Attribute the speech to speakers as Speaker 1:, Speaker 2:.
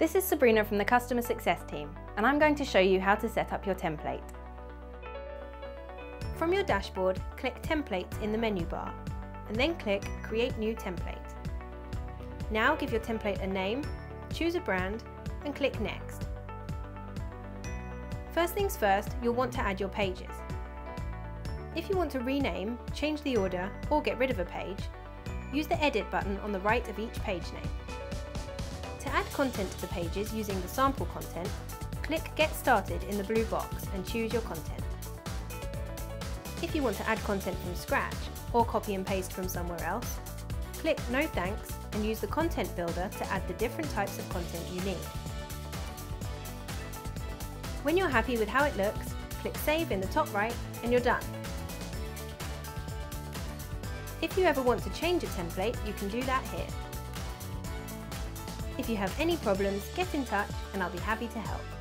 Speaker 1: This is Sabrina from the Customer Success team, and I'm going to show you how to set up your template. From your dashboard, click Templates in the menu bar, and then click Create New Template. Now give your template a name, choose a brand, and click Next. First things first, you'll want to add your pages. If you want to rename, change the order, or get rid of a page, use the Edit button on the right of each page name. Content to the pages using the sample content, click Get Started in the blue box and choose your content. If you want to add content from scratch, or copy and paste from somewhere else, click No Thanks and use the Content Builder to add the different types of content you need. When you're happy with how it looks, click Save in the top right and you're done. If you ever want to change a template, you can do that here. If you have any problems, get in touch and I'll be happy to help.